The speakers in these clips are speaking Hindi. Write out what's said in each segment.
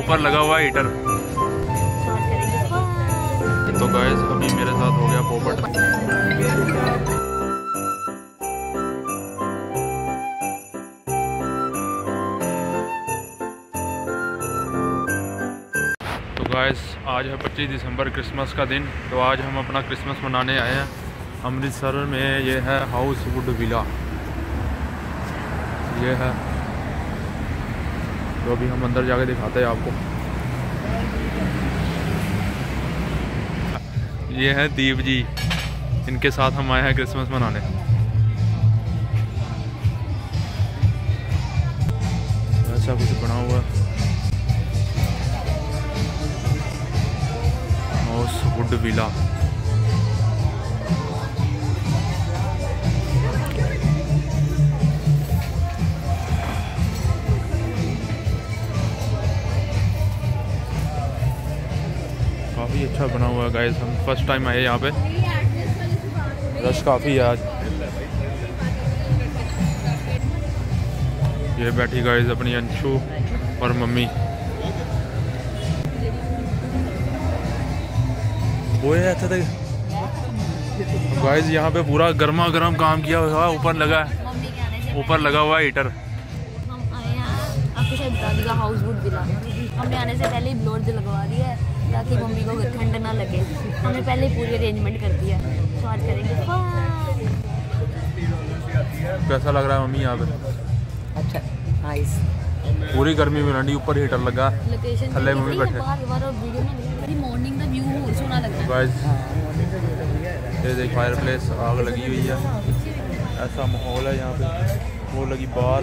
ऊपर लगा हुआ है हीटर। तो गाइस अभी मेरे साथ हो गया पोपट। तो गाइस आज है 25 दिसंबर क्रिसमस का दिन। तो आज हम अपना क्रिसमस मनाने आए हैं। अमृतसर में ये है हाउस वुड विला। ये है तो अभी हम अंदर जाके दिखाते हैं आपको। ये है दीप जी। इनके साथ हम आए हैं क्रिसमस मनाने। ऐसा कुछ बना हुआ हाउस वुड विला काफ़ी अच्छा बना हुआ है गाइस हम फ़र्स्ट टाइम आए यहाँ पे। रश काफ़ी है आज। ये बैठी गाइस अपनी अंशु और मम्मी। वो है अच्छा तक गाइस यहाँ पे पूरा गर्मा गर्म काम किया हुआ है ऊपर लगा है। के ऊपर लगा हुआ है हीटर हम आए हैं, आपको शायद बता देगा हाउस वुड विला हमने आने से पहले ही ब्लोर जो लगवा दिया है। ताकि मम्मी को ठंड ना लगे। हमने पहले ही पूरी अरेंजमेंट कर दिया है। तो आज करेंगे कैसा लग रहा है मम्मी यहाँ पे? अच्छा नाइस पूरी गर्मी में रही ऊपर हीटर लगा। लोकेशन थल्ले मम्मी बैठे। बाहर बाहर और वीडियो में मेरी मॉर्निंग का व्यू और सोना लग रहा है। ये देख फायर प्लेस आग लगी हुई है। ऐसा माहौल है यहाँ पे। वो लगी बाहर।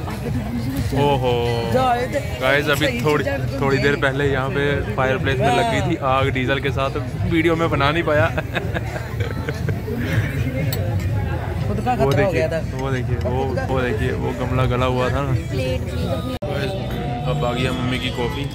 ओहो। गाइस अभी थोड़ी थोड़ी देर पहले यहाँ पे फायर प्लेस में लग गई थी आग डीजल के साथ। वीडियो में बना नहीं पाया। वो देखिए वो देखिए वो वो देखिए वो गमला गला हुआ था ना। अब आ गया मम्मी की कॉफ़ी।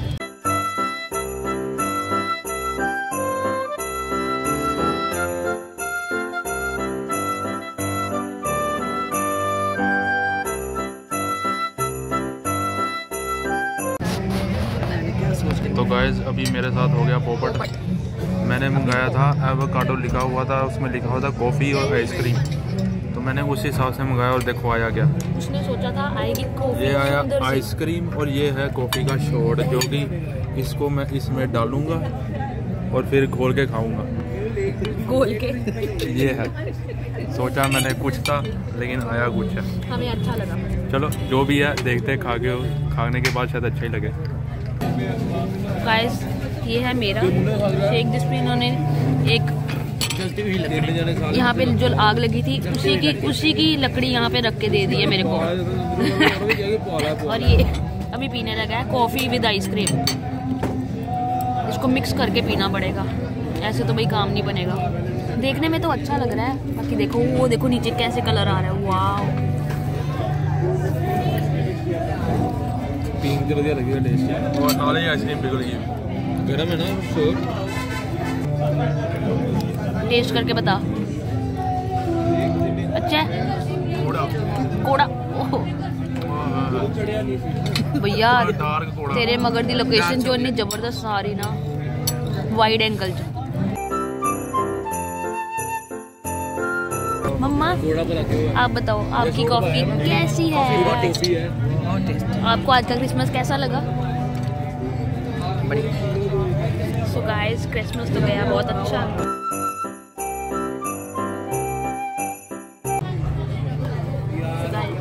तो गाइज़ अभी मेरे साथ हो गया पोपट। मैंने मंगाया था एवोकाडो लिखा हुआ था उसमें लिखा हुआ था कॉफ़ी और आइसक्रीम तो मैंने उस हिसाब से मंगाया और देखो आया क्या। उसने सोचा था आएगी कॉफ़ी ये आया आइसक्रीम और ये है कॉफ़ी का शॉट जो कि इसको मैं इसमें डालूँगा और फिर घोल के खाऊँगा। गोल के। ये है। सोचा मैंने कुछ था लेकिन आया कुछ है। हमें अच्छा लगा। चलो जो भी है देखते खा के खाने के बाद शायद अच्छा ही लगे। गाइस ये है मेरा। शेख जिस पे इन्होंने एक यहाँ पे जो आग लगी थी, उसी की उसी की लकड़ी यहाँ पे रख के दे दी है मेरे को। और ये अभी पीने लगा है कॉफ़ी विद आइसक्रीम इसको मिक्स करके पीना पड़ेगा। ऐसे तो भाई काम नहीं बनेगा। देखने में तो अच्छा लग रहा है। बाकी देखो, वो देखो नीचे कैसे कलर आ रहा है। वाह पिंक बढ़िया लगी टेस्ट और नाले ही आइसक्रीम पिघल गई गर्म है ना शोर टेस्ट करके बता अच्छा है कोड़ा ओह भैया तेरे मगर दी लोकेशन जो इतनी ज़बरदस्त आ रही ना वाइड एंगल च मम्मा आप बताओ आपकी कॉफ़ी कैसी है आपको आज का क्रिसमस कैसा लगा? सो गाइस क्रिसमस तो गया बहुत अच्छा।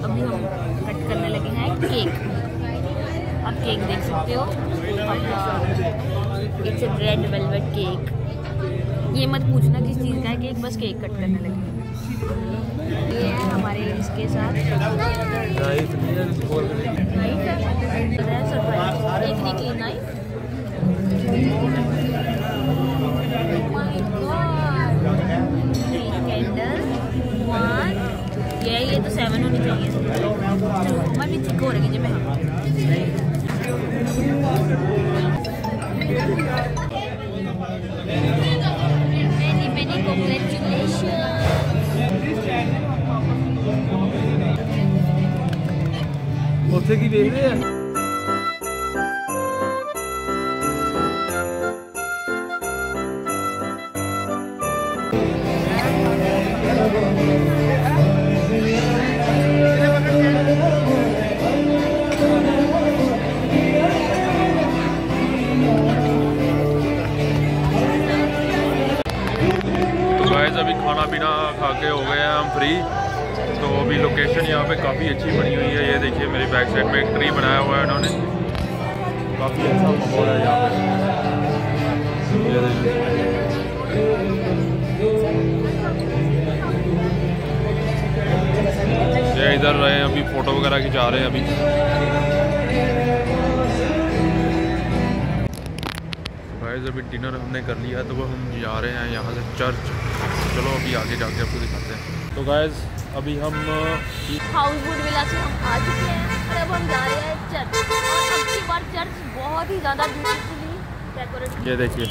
अभी हम कट करने लगे हैं केक आप केक देख सकते हो। It's a red velvet cake ये मत पूछना किस चीज़ का है केक बस केक कट करने लगे ये है हमारे इसके साथ है खोल के लिए नाइफ ਉੱਥੇ ਕੀ ਵੇਖ ਰਹੇ ਆ तो गाइस अभी खाना पीना खा के हो गए हैं हम फ्री तो अभी लोकेशन यहाँ पे काफ़ी अच्छी बनी हुई है। ये देखिए, मेरी बैक साइड में एक ट्री बनाया हुआ है इन्होंने। काफ़ी अच्छा माहौल है यहाँ पे। इधर रहे, अभी फ़ोटो वगैरह खिंचा रहे हैं अभी। गाइस अभी डिनर हमने कर लिया तो वो हम जा रहे हैं यहाँ से चर्च चलो, अभी आगे जाके आपको दिखाते हैं। तो गाइज़ अभी हम हाउसवुड विला से हम आ चुके हैं। और अब हम जा रहे हैं चर्च और अब की बार चर्च बहुत ही ज़्यादा ब्यूटीफुली डेकोरेट ये देखिए।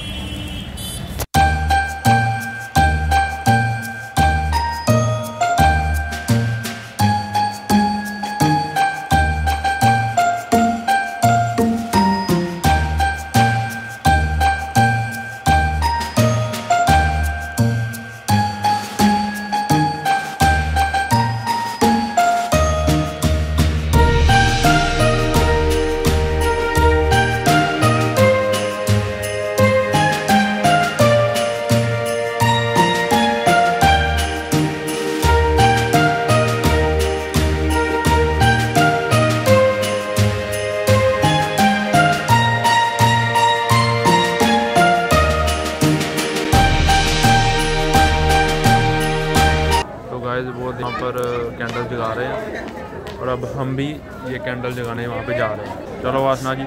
गाइस वो यहाँ पर कैंडल जगा रहे हैं। और अब हम भी ये कैंडल जगाने वहाँ पे जा रहे हैं। चलो वासना जी।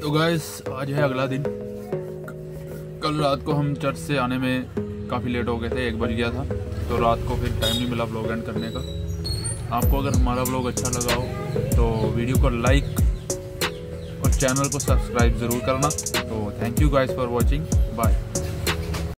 तो गाइस आज है अगला दिन। कल रात को हम चर्च से आने में काफ़ी लेट हो गए थे, एक बज गया था। तो रात को फिर टाइम नहीं मिला ब्लॉग एंड करने का। आपको अगर हमारा ब्लॉग अच्छा लगा हो तो वीडियो को लाइक और चैनल को सब्सक्राइब ज़रूर करना। तो thank you guys for watching bye